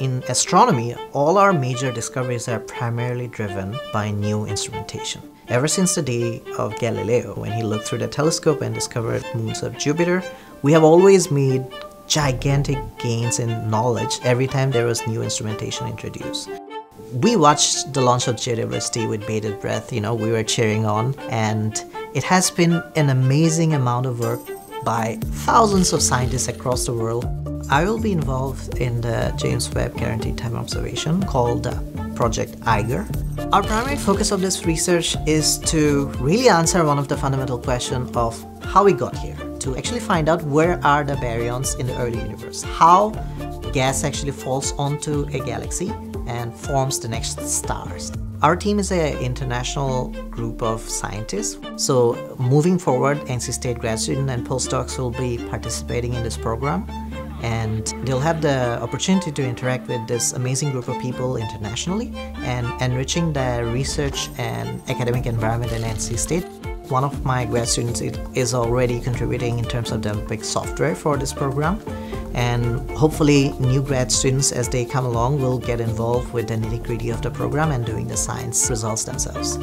astronomy, all our major discoveries are primarily driven by new instrumentation. Ever since the day of Galileo, when he looked through the telescope and discovered moons of Jupiter, we have always made gigantic gains in knowledge every time there was new instrumentation introduced. We watched the launch of JWST with bated breath, you know, we were cheering on, and it has been an amazing amount of work by thousands of scientists across the world. I will be involved in the James Webb Guaranteed Time Observation called Project EIGER. Our primary focus of this research is to really answer one of the fundamental questions of how we got here, to actually find out where are the baryons in the early universe, how gas actually falls onto a galaxy and forms the next stars. Our team is an international group of scientists. So moving forward, NC State grad students and postdocs will be participating in this program and they'll have the opportunity to interact with this amazing group of people internationally and enriching the research and academic environment in NC State. One of my grad students is already contributing in terms of developing software for this program and hopefully new grad students as they come along will get involved with the nitty-gritty of the program and doing the science results themselves.